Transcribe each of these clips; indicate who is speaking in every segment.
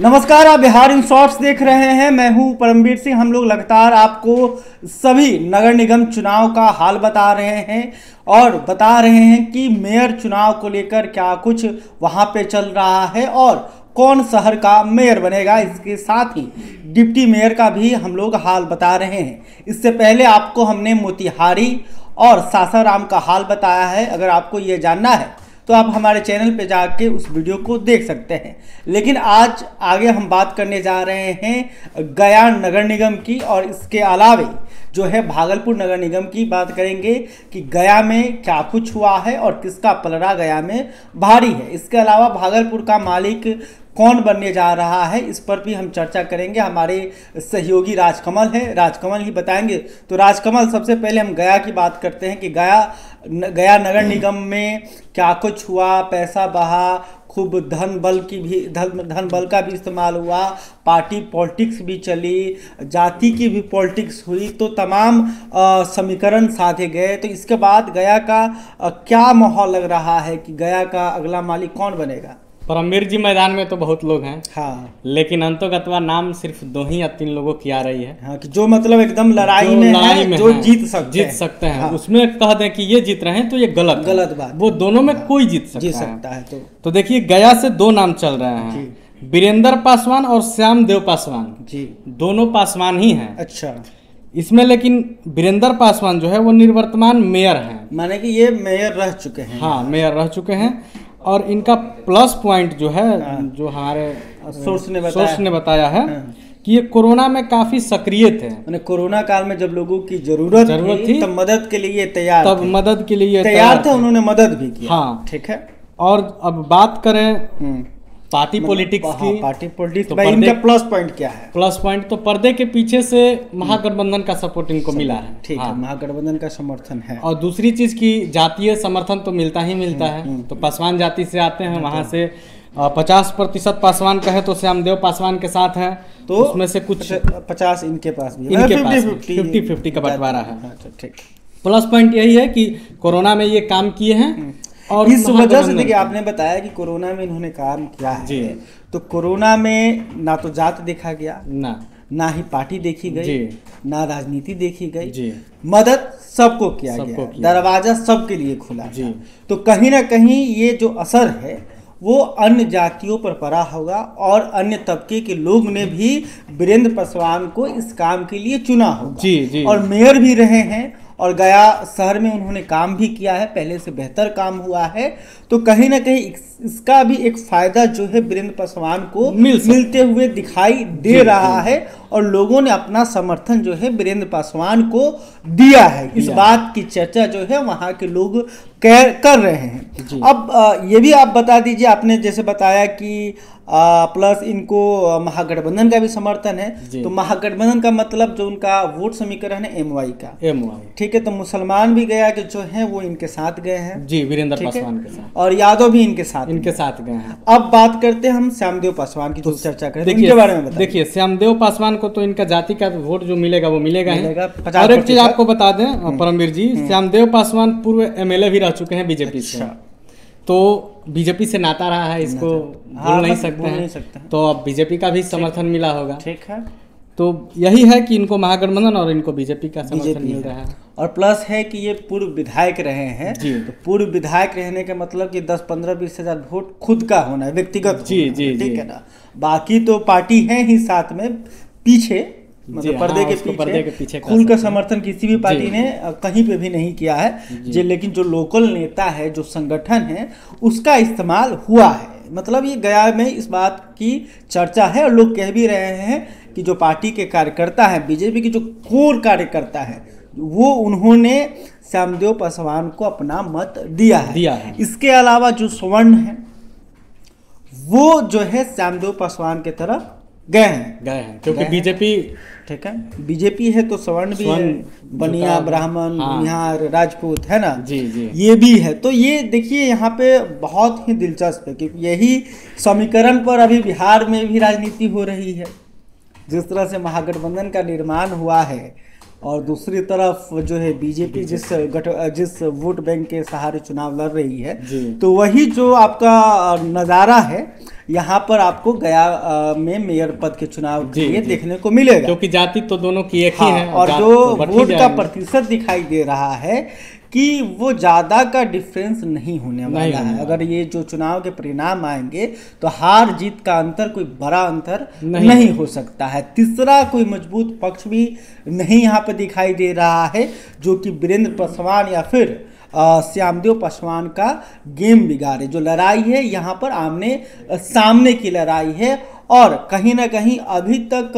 Speaker 1: नमस्कार, आप Bihar in shorts देख रहे हैं। मैं हूँ परमवीर सिंह। हम लोग लगातार आपको सभी नगर निगम चुनाव का हाल बता रहे हैं और बता रहे हैं कि मेयर चुनाव को लेकर क्या कुछ वहाँ पे चल रहा है और कौन शहर का मेयर बनेगा। इसके साथ ही डिप्टी मेयर का भी हम लोग हाल बता रहे हैं। इससे पहले आपको हमने मोतिहारी और सासाराम का हाल बताया है। अगर आपको ये जानना है तो आप हमारे चैनल पे जाके उस वीडियो को देख सकते हैं। लेकिन आज आगे हम बात करने जा रहे हैं गया नगर निगम की और इसके अलावे जो है भागलपुर नगर निगम की बात करेंगे कि गया में क्या कुछ हुआ है और किसका पलड़ा गया में भारी है। इसके अलावा भागलपुर का मालिक कौन बनने जा रहा है इस पर भी हम चर्चा करेंगे। हमारे सहयोगी राजकमल है। राजकमल ही बताएँगे। तो राजकमल सबसे पहले हम गया की बात करते हैं कि गया गया नगर निगम में क्या कुछ हुआ? पैसा बहा खूब धन बल की भी धन धन बल का भी इस्तेमाल हुआ पार्टी पॉलिटिक्स भी चली जाति की भी पॉलिटिक्स हुई तो तमाम समीकरण साधे गए। तो इसके बाद गया का आ, क्या माहौल लग रहा है कि गया का अगला मालिक कौन बनेगा?
Speaker 2: परमवीर जी मैदान में तो बहुत लोग हैं।
Speaker 1: हाँ।
Speaker 2: लेकिन अंतोगतवा नाम सिर्फ़ दो ही या तीन लोगों की आ रही है।
Speaker 1: हाँ कि जो मतलब एकदम लड़ाई में
Speaker 2: लड़ाई में
Speaker 1: जो
Speaker 2: हैं,
Speaker 1: जीत सकते
Speaker 2: जीत
Speaker 1: हैं।
Speaker 2: सकते हैं।
Speaker 1: हाँ,
Speaker 2: उसमें कह दें कि ये जीत रहे हैं तो ये गलत
Speaker 1: गलत बात।
Speaker 2: वो दोनों में कोई जीत सकता
Speaker 1: जीत
Speaker 2: है।
Speaker 1: सकता है तो।
Speaker 2: तो देखिए गया से दो नाम चल रहे हैं। वीरेंद्र पासवान और श्याम देव पासवान।
Speaker 1: जी।
Speaker 2: दोनों पासवान ही हैं।
Speaker 1: अच्छा।
Speaker 2: इसमें लेकिन वीरेंद्र पासवान जो है वो निर्वर्तमान मेयर हैं।
Speaker 1: माने कि ये मेयर रह चुके हैं।
Speaker 2: हाँ मेयर रह चुके हैं। और इनका प्लस पॉइंट जो है
Speaker 1: हाँ।
Speaker 2: जो हमारे
Speaker 1: सोर्स ने बताया
Speaker 2: सोर्स ने बताया है
Speaker 1: हाँ।
Speaker 2: कि ये कोरोना में काफ़ी सक्रिय थे
Speaker 1: मैंने कोरोना काल में जब लोगों की ज़रूरत,
Speaker 2: ज़रूरत
Speaker 1: थी तब मदद के लिए तैयार
Speaker 2: तब। मदद के लिए
Speaker 1: तैयार थे उन्होंने मदद भी की
Speaker 2: हाँ।
Speaker 1: ठीक है
Speaker 2: और अब बात करें
Speaker 1: हम्म।
Speaker 2: पार्टी पॉलिटिक्स
Speaker 1: हाँ,
Speaker 2: की
Speaker 1: पार्टी पॉलिटिक्स
Speaker 2: तो
Speaker 1: इनका प्लस पॉइंट क्या है?
Speaker 2: प्लस पॉइंट तो पर्दे के पीछे से महागठबंधन का सपोर्ट इनको मिला है।
Speaker 1: ठीक हाँ।
Speaker 2: है। हाँ।
Speaker 1: महागठबंधन का समर्थन है।
Speaker 2: और दूसरी चीज़ की जातीय समर्थन तो मिलता ही मिलता है। तो पासवान जाति से आते हैं वहाँ से पचास प्रतिशत पासवान कहे तो श्यामदेव पासवान के साथ है।
Speaker 1: तो
Speaker 2: उसमें से कुछ
Speaker 1: पचास इनके पास भी
Speaker 2: इनके
Speaker 1: मतलब
Speaker 2: पास
Speaker 1: 50-50
Speaker 2: 50 50 का बंटवारा है।
Speaker 1: अच्छा, ठीक।
Speaker 2: प्लस पॉइंट यही है कि कोरोना में ये काम किए हैं। और
Speaker 1: इस वजह से देखिए आपने बताया कि कोरोना में इन्होंने काम किया है। तो कोरोना में ना तो जात देखा गया
Speaker 2: ना।
Speaker 1: ना ही पार्टी देखी गई ना राजनीति देखी गई। मदद सबको किया
Speaker 2: सबको
Speaker 1: गया दरवाज़ा सबके लिए खुला
Speaker 2: जी।
Speaker 1: तो कहीं ना कहीं ये जो असर है वो अन्य जातियों पर पड़ा होगा और अन्य तबके के लोग ने भी वीरेंद्र पासवान को इस काम के लिए चुना होगा।
Speaker 2: जी जी।
Speaker 1: और मेयर भी रहे हैं और गया शहर में उन्होंने काम भी किया है पहले से बेहतर काम हुआ है तो कहीं ना कहीं इसका भी एक फ़ायदा जो है वीरेंद्र पासवान को
Speaker 2: मिल
Speaker 1: मिलते हुए दिखाई दे रहा है और लोगों ने अपना समर्थन जो है वीरेंद्र पासवान को दिया है। इस बात की चर्चा जो है वहाँ के लोग कर कर रहे हैं। अब ये भी आप बता दीजिए आपने जैसे बताया कि प्लस इनको महागठबंधन का भी समर्थन है। तो महागठबंधन का मतलब जो उनका वोट समीकरण है एमवाई का।
Speaker 2: M Y.
Speaker 1: ठीक है तो मुसलमान भी गया कि जो है वो इनके साथ गए हैं।
Speaker 2: जी वीरेंद्र पासवान के साथ।
Speaker 1: और यादव भी इनके साथ
Speaker 2: इनके साथ गए हैं।
Speaker 1: अब बात करते हैं हम श्यामदेव पासवान की जो चर्चा करें तो
Speaker 2: देखिए
Speaker 1: इनके बारे में
Speaker 2: देखिए श्यामदेव पासवान को तो इनका जाति का वोट जो मिलेगा वो मिलेगा ही।
Speaker 1: मिलेगा, 50
Speaker 2: और एक चीज़ आपको बता दें परमवीर जी श्यामदेव पासवान पूर्व एमएलए भी रह चुके हैं बीजेपी से।
Speaker 1: अच्छा।
Speaker 2: तो बीजेपी से नाता रहा है इसको
Speaker 1: हाँ,
Speaker 2: बोल नहीं सकते हैं।
Speaker 1: सकते।
Speaker 2: तो अब बीजेपी का भी समर्थन मिला होगा।
Speaker 1: ठीक है।
Speaker 2: तो यही है कि इनको महागठबंधन और इनको बीजेपी का समर्थन मिल रहा है।
Speaker 1: और प्लस है कि ये पूर्व विधायक रहे हैं।
Speaker 2: जी।
Speaker 1: तो पूर्व विधायक रहने का मतलब कि 10 15 बीस हज़ार वोट खुद का होना है व्यक्तिगत
Speaker 2: जी, जी,
Speaker 1: ठीक है ना? बाकी तो पार्टी है ही साथ में। पीछे मतलब
Speaker 2: जी,
Speaker 1: पर्दे
Speaker 2: हाँ,
Speaker 1: के पीछे
Speaker 2: पर्दे के पीछे कर
Speaker 1: खुल का समर्थन किसी भी पार्टी ने कहीं पे भी नहीं किया है। जे लेकिन जो लोकल नेता है जो संगठन है उसका इस्तेमाल हुआ है। मतलब ये गया में इस बात की चर्चा है और लोग कह भी रहे हैं कि जो पार्टी के कार्यकर्ता हैं बीजेपी के जो कोर कार्यकर्ता है वो उन्होंने श्यामदेव पासवान को अपना मत दिया है।
Speaker 2: दिया है।
Speaker 1: इसके अलावा जो स्वर्ण है वो जो है श्यामदेव पासवान के तरफ़ गए हैं।
Speaker 2: गए हैं क्योंकि बीजेपी
Speaker 1: ठीक है। बीजेपी है तो स्वर्ण भी है बनिया ब्राह्मण
Speaker 2: हाँ।
Speaker 1: बिहार राजपूत है ना?
Speaker 2: जी जी।
Speaker 1: ये भी है। तो ये देखिए यहाँ पे बहुत ही दिलचस्प है क्योंकि यही समीकरण पर अभी बिहार में भी राजनीति हो रही है। जिस तरह से महागठबंधन का निर्माण हुआ है और दूसरी तरफ़ जो है बीजेपी जिस गठ जिस वोट बैंक के सहारे चुनाव लड़ रही है तो वही जो आपका नज़ारा है यहाँ पर आपको गया में मेयर पद के चुनाव के लिए देखने को मिलेगा।
Speaker 2: क्योंकि जाति तो दोनों की एक ही
Speaker 1: हाँ,
Speaker 2: है
Speaker 1: और जो
Speaker 2: तो
Speaker 1: वोट का प्रतिशत दिखाई दे रहा है कि वो ज़्यादा का डिफरेंस नहीं होने वाला
Speaker 2: होने
Speaker 1: है। अगर ये जो चुनाव के परिणाम आएँगे तो हार जीत का अंतर कोई बड़ा अंतर नहीं,
Speaker 2: नहीं।
Speaker 1: हो। सकता है। तीसरा कोई मज़बूत पक्ष भी नहीं यहाँ पर दिखाई दे रहा है जो कि वीरेंद्र पासवान या फिर श्यामदेव पासवान का गेम बिगाड़े। जो लड़ाई है यहाँ पर आमने सामने की लड़ाई है और कहीं ना कहीं अभी तक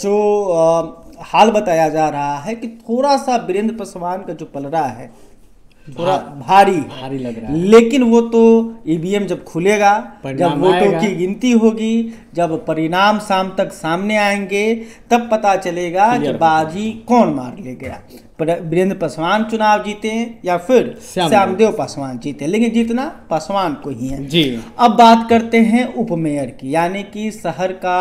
Speaker 1: जो हाल बताया जा रहा है कि थोड़ा सा वीरेंद्र पासवान का जो पलड़ा है थोड़ा भारी
Speaker 2: भारी लग रहा है।
Speaker 1: लेकिन वो तो ईवीएम जब खुलेगा जब वोटों की गिनती होगी जब परिणाम शाम तक सामने आएँगे तब पता चलेगा कि बाजी कौन मार ले गया। वीरेंद्र पासवान चुनाव जीते या फिर
Speaker 2: श्यामदेव।
Speaker 1: पासवान जीते लेकिन जीतना पासवान को ही है।
Speaker 2: जी।
Speaker 1: अब बात करते हैं उपमेयर की यानी कि शहर का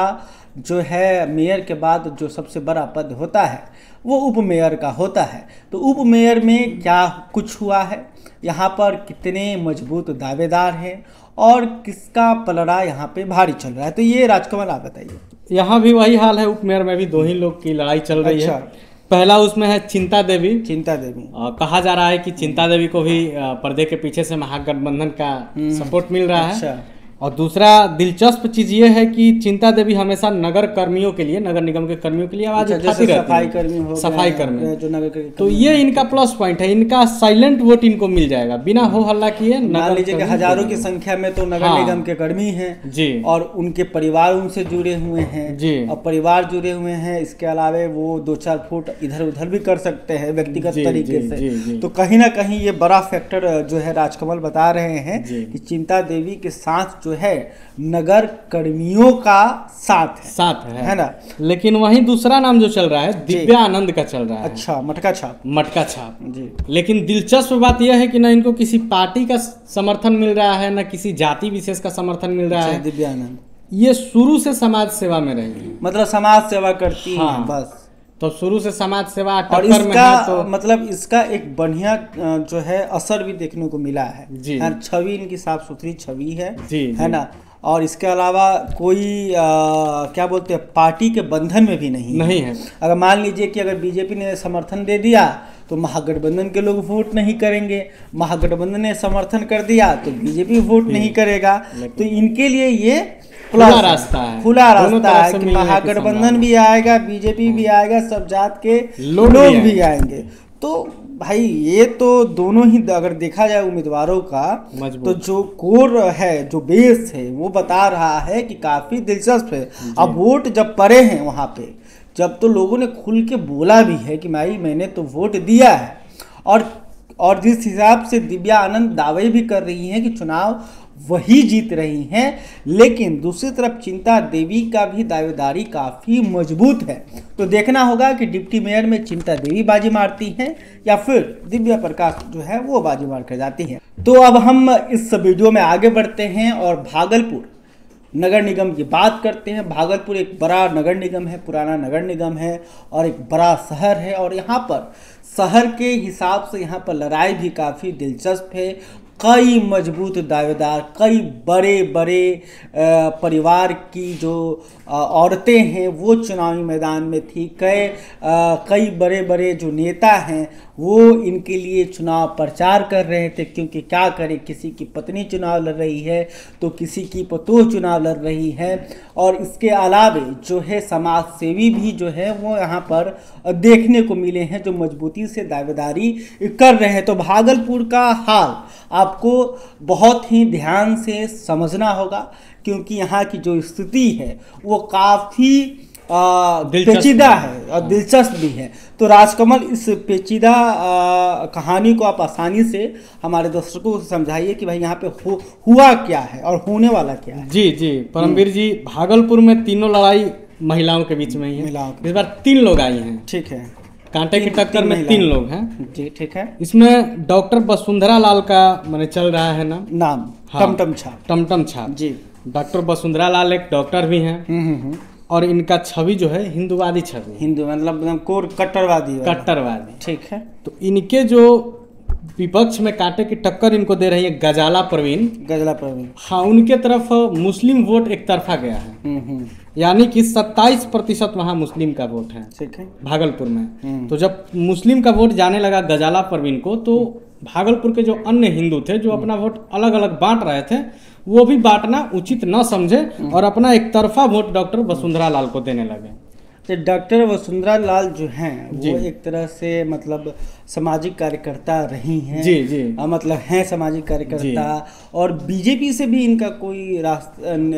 Speaker 1: जो है मेयर के बाद जो सबसे बड़ा पद होता है वो उप मेयर का होता है। तो उप मेयर में क्या कुछ हुआ है? यहाँ पर कितने मज़बूत दावेदार हैं और किसका पलड़ा यहाँ पे भारी चल रहा है? तो ये राजकमल आप बताइए।
Speaker 2: यहाँ भी वही हाल है उपमेयर में भी दो ही लोग की लड़ाई चल रही
Speaker 1: अच्छा।
Speaker 2: है पहला उसमें है चिंता देवी।
Speaker 1: चिंता देवी।
Speaker 2: अ, कहा जा रहा है कि चिंता देवी को भी पर्दे के पीछे से महागठबंधन का सपोर्ट मिल रहा है।
Speaker 1: अच्छा।
Speaker 2: और दूसरा दिलचस्प चीज़ ये है कि चिंता देवी हमेशा नगर कर्मियों के लिए नगर निगम के कर्मियों के लिए आवाज़
Speaker 1: अच्छा,
Speaker 2: उठाती रहती
Speaker 1: सफ़ाई कर्मी हो
Speaker 2: सफ़ाई कर्मी
Speaker 1: जो नगर
Speaker 2: तो ये इनका प्लस पॉइंट है इनका साइलेंट वोट इनको मिल जाएगा बिना हो हल्ला किए नगर
Speaker 1: लीजिए कि हज़ारों
Speaker 2: की
Speaker 1: संख्या में तो नगर
Speaker 2: हाँ।
Speaker 1: निगम के कर्मी हैं
Speaker 2: जी
Speaker 1: और उनके परिवार उनसे जुड़े हुए हैं
Speaker 2: जी।
Speaker 1: और परिवार जुड़े हुए हैं इसके अलावे वो दो चार फुट इधर उधर भी कर सकते हैं व्यक्तिगत तरीके से। तो कहीं ना कहीं ये बड़ा फैक्टर जो है राजकमल बता रहे हैं। कि चिंता देवी के साथ जो है नगर कर्मियों का साथ है।
Speaker 2: साथ है।
Speaker 1: है ना?
Speaker 2: लेकिन वहीं दूसरा नाम जो चल रहा है दिव्या आनंद का चल रहा है।
Speaker 1: अच्छा मटका छाप।
Speaker 2: मटका छाप।
Speaker 1: जी।
Speaker 2: लेकिन दिलचस्प बात यह है कि न इनको किसी पार्टी का समर्थन मिल रहा है न किसी जाति विशेष का समर्थन मिल रहा
Speaker 1: अच्छा,
Speaker 2: है।
Speaker 1: दिव्यानंद।
Speaker 2: ये शुरू से समाज सेवा में रहेगी।
Speaker 1: मतलब समाज सेवा करती
Speaker 2: हाँ।
Speaker 1: हैं। बस।
Speaker 2: तो शुरू से समाज सेवा
Speaker 1: और
Speaker 2: में
Speaker 1: इसका
Speaker 2: है तो
Speaker 1: मतलब इसका एक बढ़िया जो है असर भी देखने को मिला है।
Speaker 2: जी।
Speaker 1: छवि इनकी साफ़ सुथरी छवि है
Speaker 2: जी,
Speaker 1: है
Speaker 2: जी।
Speaker 1: ना? और इसके अलावा कोई अ, क्या बोलते हैं पार्टी के बंधन में भी नहीं
Speaker 2: नहीं है।
Speaker 1: अगर मान लीजिए कि अगर बीजेपी ने समर्थन दे दिया तो महागठबंधन के लोग वोट नहीं करेंगे। महागठबंधन ने समर्थन कर दिया तो बीजेपी वोट नहीं करेगा। तो इनके लिए ये
Speaker 2: खुला रास्ता है।
Speaker 1: खुला रास्ता है कि महागठबंधन भी आएगा बीजेपी भी आएगा सब जात के
Speaker 2: लोग भी आएँगे।
Speaker 1: आएँगे। तो भाई ये तो दोनों ही अगर देखा जाए उम्मीदवारों का तो जो कोर है जो बेस है वो बता रहा है कि काफ़ी दिलचस्प है। अब वोट जब पड़े हैं वहाँ पे जब तो लोगों ने खुल के बोला भी है कि भाई मैंने तो वोट दिया है। और और जिस हिसाब से दिव्या आनंद दावे भी कर रही हैं कि चुनाव वही जीत रही हैं, लेकिन दूसरी तरफ़ चिंता देवी का भी दावेदारी काफ़ी मज़बूत है। तो देखना होगा कि डिप्टी मेयर में चिंता देवी बाजी मारती हैं, या फिर दिव्या प्रकाश जो है वो बाजी मार कर जाती हैं। तो अब हम इस वीडियो में आगे बढ़ते हैं और भागलपुर नगर निगम की बात करते हैं। भागलपुर एक बड़ा नगर निगम है, पुराना नगर निगम है और एक बड़ा शहर है और यहाँ पर शहर के हिसाब से यहाँ पर लड़ाई भी काफ़ी दिलचस्प है कई मज़बूत दावेदार, कई बड़े बड़े परिवार की जो औरतें हैं, वो चुनावी मैदान में थी। कई कई बड़े बड़े जो नेता हैं, वो इनके लिए चुनाव प्रचार कर रहे थे, क्योंकि क्या करें, किसी की पत्नी चुनाव लड़ रही है तो किसी की पतोह चुनाव लड़ रही है। और इसके अलावे जो है समाज सेवी भी जो है, वो यहाँ पर देखने को मिले हैं, जो मजबूती से दावेदारी कर रहे हैं। तो भागलपुर का हाल आपको बहुत ही ध्यान से समझना होगा क्योंकि यहाँ की जो स्थिति है वो काफ़ी पेचीदा
Speaker 2: है।
Speaker 1: है और दिलचस्प भी है। तो राजकमल इस पेचीदा आ, कहानी को आप आसानी से हमारे दर्शकों को समझाइए कि भाई यहाँ पे हु, हुआ क्या है और होने वाला क्या है।
Speaker 2: जी जी। परमवीर जी भागलपुर में तीनों लड़ाई महिलाओं के बीच में ही है। इस बार तीन लोग आई हैं।
Speaker 1: ठीक है।
Speaker 2: कांटे की टक्कर में तीन लोग हैं।
Speaker 1: जी ठीक है।
Speaker 2: इसमें डॉक्टर वसुंधरा लाल का मैंने चल रहा है ना?
Speaker 1: नाम
Speaker 2: हाँ।
Speaker 1: टमटम छाप।
Speaker 2: टमटम छाप।
Speaker 1: जी।
Speaker 2: डॉक्टर वसुंधरा लाल एक डॉक्टर भी हैं।
Speaker 1: हम्म हम्म हम्म।
Speaker 2: और इनका छवि जो है हिंदुवादी छवि।
Speaker 1: हिंदू मतलब कोर कट्टरवादी
Speaker 2: कट्टरवादी।
Speaker 1: ठीक है।
Speaker 2: तो इनके जो विपक्ष में कांटे की टक्कर इनको दे रही है गजाला प्रवीण।
Speaker 1: गजला प्रवीण।
Speaker 2: हाँ उनके तरफ़ मुस्लिम वोट एक तरफा गया है।
Speaker 1: हम्म हम्म।
Speaker 2: यानी कि 27 प्रतिशत वहाँ मुस्लिम का वोट है।
Speaker 1: ठीक है।
Speaker 2: भागलपुर में।
Speaker 1: हम्म।
Speaker 2: तो जब मुस्लिम का वोट जाने लगा गजाला परवीन को तो भागलपुर के जो अन्य हिंदू थे जो अपना वोट अलग अलग बांट रहे थे वो भी बांटना उचित न समझे और अपना एक तरफा वोट डॉक्टर वसुंधरा लाल को देने लगे।
Speaker 1: तो डॉक्टर वसुंधरा लाल जो हैं। वो एक तरह से मतलब सामाजिक कार्यकर्ता रही हैं।
Speaker 2: जी जी।
Speaker 1: आ, मतलब हैं सामाजिक कार्यकर्ता। और बीजेपी से भी इनका कोई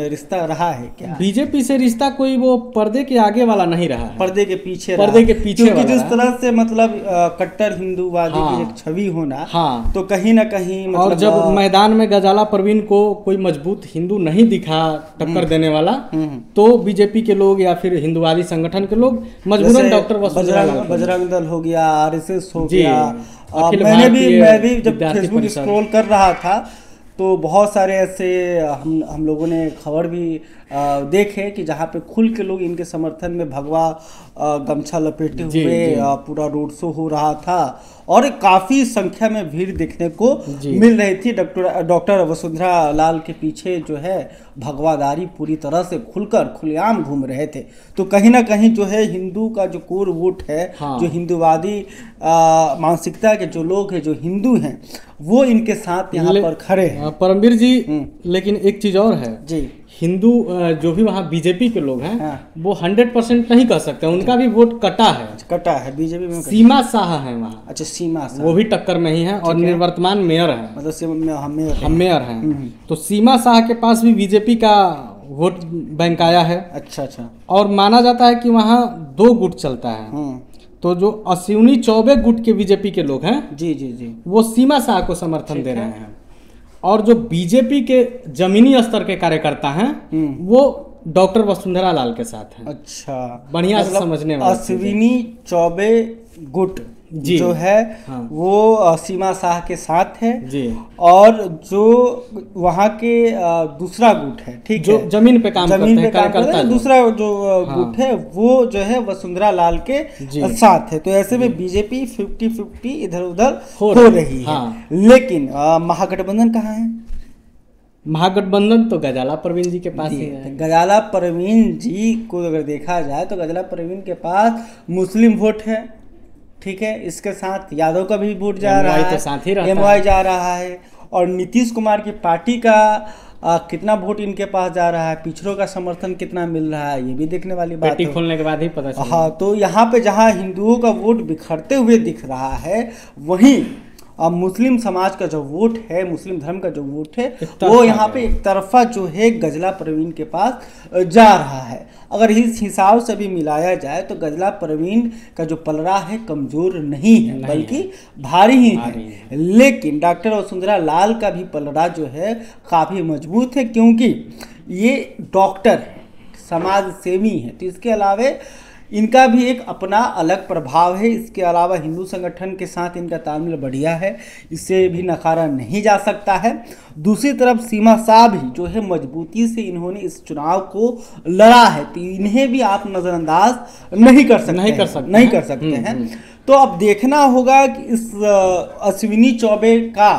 Speaker 1: रिश्ता रहा है क्या?
Speaker 2: बीजेपी से रिश्ता कोई वो पर्दे के आगे वाला नहीं रहा
Speaker 1: पर्दे के पीछे
Speaker 2: पर्दे के पीछे
Speaker 1: क्योंकि जिस तरह से मतलब कट्टर हिंदूवादी
Speaker 2: हाँ।
Speaker 1: की एक छवि होना
Speaker 2: हाँ।
Speaker 1: तो कहीं ना कहीं मतलब
Speaker 2: और जब मैदान में गजाला परवीन को कोई मज़बूत हिंदू नहीं दिखा टक्कर देने वाला
Speaker 1: हम्म।
Speaker 2: तो बीजेपी के लोग या फिर हिंदुवादी संगठन के लोग मजबूरन डॉक्टर
Speaker 1: बजरंग बजरंग दल हो गया आर एस
Speaker 2: एस
Speaker 1: हो गया
Speaker 2: आ,
Speaker 1: मैंने भी मैं भी जब फेसबुक। स्क्रॉल कर रहा था तो बहुत सारे ऐसे हम हम लोगों ने खबर भी देखे कि जहाँ पे खुल के लोग इनके समर्थन में भगवा गमछा लपेटे
Speaker 2: जी,
Speaker 1: हुए। पूरा रोड शो हो रहा था और काफ़ी संख्या में भीड़ देखने को मिल रही थी डॉक्टर डॉक्टर वसुंधरा लाल के पीछे जो है भगवादारी पूरी तरह से खुलकर खुलेआम घूम रहे थे तो कहीं ना कहीं जो है हिंदू का जो कोर वोट है
Speaker 2: हाँ।
Speaker 1: जो हिंदुवादी मानसिकता के जो लोग हैं जो हिंदू हैं वो इनके साथ यहाँ पर खड़े हैं
Speaker 2: परमवीर जी
Speaker 1: हम्म।
Speaker 2: लेकिन एक चीज़ और है
Speaker 1: जी
Speaker 2: हिंदू जो भी वहाँ बीजेपी के लोग हैं
Speaker 1: हाँ।
Speaker 2: वो हंड्रेड परसेंट नहीं कर सकते उनका भी वोट कटा है।
Speaker 1: कटा है बीजेपी में
Speaker 2: सीमा शाह है वहाँ।
Speaker 1: अच्छा सीमा से
Speaker 2: वो भी टक्कर में ही है और
Speaker 1: ठीक है।
Speaker 2: निवर्तमान मेयर है।
Speaker 1: मतलब हम
Speaker 2: मेयर हैं
Speaker 1: हम्म।
Speaker 2: तो सीमा शाह के पास भी बीजेपी का वोट बैंक आया है।
Speaker 1: अच्छा अच्छा।
Speaker 2: और माना जाता है कि वहाँ दो गुट चलता है।
Speaker 1: हम्म।
Speaker 2: तो जो अश्विनी चौबे गुट के बीजेपी के लोग हैं
Speaker 1: जी जी जी।
Speaker 2: वो सीमा शाह को समर्थन दे रहे हैं। और जो बीजेपी के जमीनी स्तर के कार्यकर्ता हैं
Speaker 1: हम्म।
Speaker 2: वो डॉक्टर वसुंधरा लाल के साथ हैं।
Speaker 1: अच्छा।
Speaker 2: बढ़िया से समझने वाले
Speaker 1: अश्विनी चौबे गुट।
Speaker 2: जी।
Speaker 1: है
Speaker 2: हाँ।
Speaker 1: वो सीमा शाह के साथ है
Speaker 2: जी।
Speaker 1: और जो वहाँ के दूसरा गुट है ठीक
Speaker 2: जो
Speaker 1: है।
Speaker 2: ज़मीन पे काम
Speaker 1: ज़मीन
Speaker 2: करते
Speaker 1: पे
Speaker 2: हैं
Speaker 1: काम करते हैं दूसरा जो
Speaker 2: हाँ।
Speaker 1: गुट है वो जो है वसुंधरा लाल के साथ है। तो ऐसे में बीजेपी फिफ्टी फिफ्टी इधर उधर
Speaker 2: हो। रही
Speaker 1: है।
Speaker 2: हाँ।
Speaker 1: लेकिन महागठबंधन कहाँ है?
Speaker 2: महागठबंधन तो गजाला परवीन जी के पास ही है।
Speaker 1: गजाला परवीन जी को अगर देखा जाए तो गजाला परवीन के पास मुस्लिम वोट है। ठीक है इसके साथ यादव का भी वोट जा रहा है
Speaker 2: तो साथ ही है।
Speaker 1: जा रहा है और नीतीश कुमार की पार्टी का आ, कितना वोट इनके पास जा रहा है पिछड़ों का समर्थन कितना मिल रहा है ये भी देखने वाली बात है
Speaker 2: खोलने के बाद ही पता
Speaker 1: हाँ तो यहाँ पे जहाँ हिंदुओं का वोट बिखरते हुए दिख रहा है वहीं अब मुस्लिम समाज का जो वोट है मुस्लिम धर्म का जो वोट है वो यहाँ
Speaker 2: है।
Speaker 1: पे एक तरफा जो है गजला परवीन के पास जा रहा है। अगर इस हिसाब से भी मिलाया जाए तो गजला परवीन का जो पलड़ा है कमज़ोर नहीं है
Speaker 2: नहीं
Speaker 1: बल्कि भारी ही
Speaker 2: भारी
Speaker 1: है। लेकिन डॉक्टर वसुंधरा लाल का भी पलड़ा जो है काफ़ी मज़बूत है क्योंकि ये डॉक्टर है समाज सेवी है। तो इसके अलावे इनका भी एक अपना अलग प्रभाव है। इसके अलावा हिंदू संगठन के साथ इनका तालमेल बढ़िया है। इसे भी नकारा नहीं जा सकता है। दूसरी तरफ़ सीमा शाह भी जो है मजबूती से इन्होंने इस चुनाव को लड़ा है। तो इन्हें भी आप नज़रअंदाज नहीं कर सकते
Speaker 2: नहीं कर सकते
Speaker 1: नहीं कर सकते
Speaker 2: हम्म,
Speaker 1: हैं।
Speaker 2: हम्म।
Speaker 1: तो अब देखना होगा कि इस अश्विनी चौबे का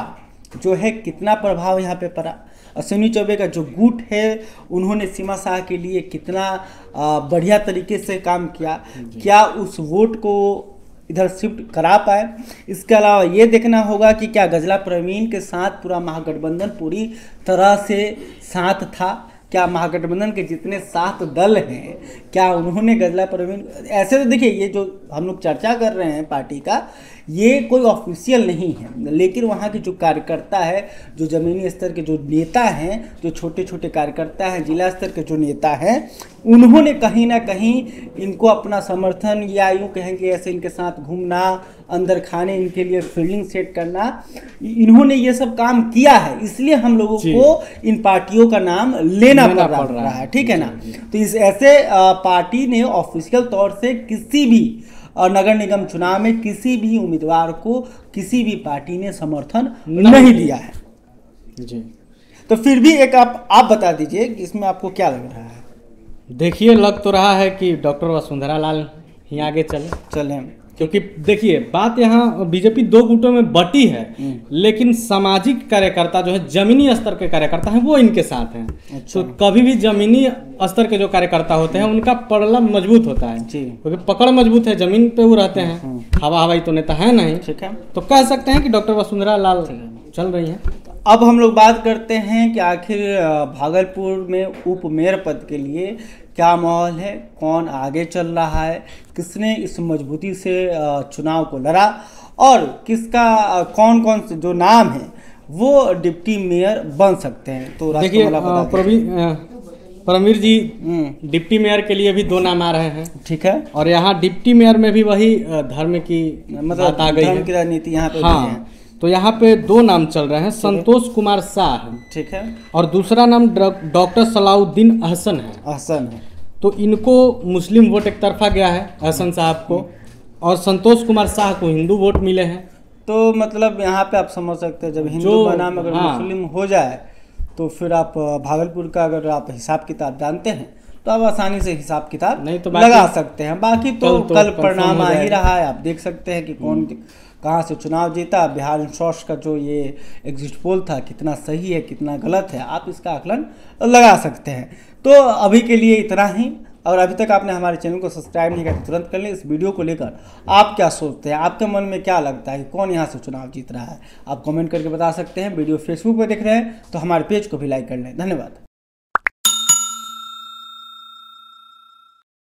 Speaker 1: जो है कितना प्रभाव यहाँ पे पड़ा। अश्विनी चौबे का जो गुट है उन्होंने सीमा शाह के लिए कितना बढ़िया तरीके से काम किया। क्या उस वोट को इधर शिफ्ट करा पाए? इसके अलावा ये देखना होगा कि क्या गजला प्रवीण के साथ पूरा महागठबंधन पूरी तरह से साथ था? क्या महागठबंधन के जितने सात दल हैं क्या उन्होंने गजला प्रवीण ऐसे तो देखिए ये जो हम लोग चर्चा कर रहे हैं पार्टी का ये कोई ऑफिशियल नहीं है लेकिन वहाँ के जो कार्यकर्ता है जो ज़मीनी स्तर के जो नेता हैं जो छोटे छोटे कार्यकर्ता हैं जिला स्तर के जो नेता हैं उन्होंने कहीं ना कहीं इनको अपना समर्थन या यूँ कहेंगे ऐसे इनके साथ घूमना अंदर खाने इनके लिए फील्डिंग सेट करना इन्होंने ये सब काम किया है इसलिए हम लोगों को इन पार्टियों का नाम लेना पड़ रहा,
Speaker 2: रहा
Speaker 1: है। ठीक है ना। तो इस ऐसे पार्टी ने ऑफिशियल तौर से किसी भी अ, नगर निगम चुनाव में किसी भी उम्मीदवार को किसी भी पार्टी ने समर्थन
Speaker 2: नहीं। दिया
Speaker 1: है।
Speaker 2: जी।
Speaker 1: तो फिर भी एक आप आप बता दीजिए कि इसमें आपको क्या लग रहा है?
Speaker 2: देखिए लग तो रहा है कि डॉक्टर वसुंधरा लाल ही आगे चले।
Speaker 1: चलें।
Speaker 2: क्योंकि देखिए बात यहाँ बीजेपी दो गुटों में बटी है लेकिन सामाजिक कार्यकर्ता जो है जमीनी स्तर के कार्यकर्ता हैं वो इनके साथ हैं।
Speaker 1: अच्छा।
Speaker 2: तो कभी भी जमीनी स्तर के जो कार्यकर्ता होते हैं उनका पड़ला मज़बूत होता है। क्योंकि पकड़ मज़बूत है ज़मीन पे वो रहते हैं। हवा हवाई तो नेता है नहीं।
Speaker 1: ठीक है।
Speaker 2: तो कह सकते हैं कि डॉक्टर वसुंधरा लाल चल रही है।
Speaker 1: अब हम लोग बात करते हैं कि आखिर भागलपुर में उप मेयर पद के लिए क्या माहौल है? कौन आगे चल रहा है? किसने इस मजबूती से चुनाव को लड़ा? और किसका कौन कौन से जो नाम है वो डिप्टी मेयर बन सकते हैं? तो
Speaker 2: देखिए परमवीर जी
Speaker 1: हम्म,
Speaker 2: डिप्टी मेयर के लिए भी दो नाम आ रहे हैं।
Speaker 1: ठीक है।
Speaker 2: और यहाँ डिप्टी मेयर में भी वही धर्म की
Speaker 1: मतलब
Speaker 2: आ गई
Speaker 1: धर्म
Speaker 2: है।
Speaker 1: की राजनीति यहाँ पे है।
Speaker 2: हाँ। तो यहाँ पे दो नाम चल रहे हैं संतोष कुमार शाह
Speaker 1: ठीक है।
Speaker 2: और दूसरा नाम डॉक्टर सलाउद्दीन अहसन है।
Speaker 1: अहसन है।
Speaker 2: तो इनको मुस्लिम वोट एक तरफा गया है अहसन साहब को। और संतोष कुमार शाह को हिंदू वोट मिले हैं।
Speaker 1: तो मतलब यहाँ पे आप समझ सकते हैं जब हिंदू
Speaker 2: जो-
Speaker 1: का नाम अगर
Speaker 2: हाँ।
Speaker 1: मुस्लिम हो जाए तो फिर आप भागलपुर का अगर आप हिसाब किताब जानते हैं तो आप आसानी से हिसाब किताब
Speaker 2: नहीं तो
Speaker 1: लगा सकते हैं। बाकी तो
Speaker 2: कल तो
Speaker 1: कल परिणाम आ ही रहा है। आप देख सकते हैं कि कौन कहाँ से चुनाव जीता। बिहार इंश्योर्स का जो ये एग्जिट पोल था कितना सही है कितना गलत है आप इसका आकलन लगा सकते हैं। तो अभी के लिए इतना ही। और अभी तक आपने हमारे चैनल को सब्सक्राइब नहीं किया तो तुरंत कर लें। इस वीडियो को लेकर आप क्या सोचते हैं? आपके मन में क्या लगता है कि कौन यहाँ से चुनाव जीत रहा है? आप कमेंट करके बता सकते हैं। वीडियो फेसबुक पर देख रहे हैं तो हमारे पेज को भी लाइक कर लें। धन्यवाद।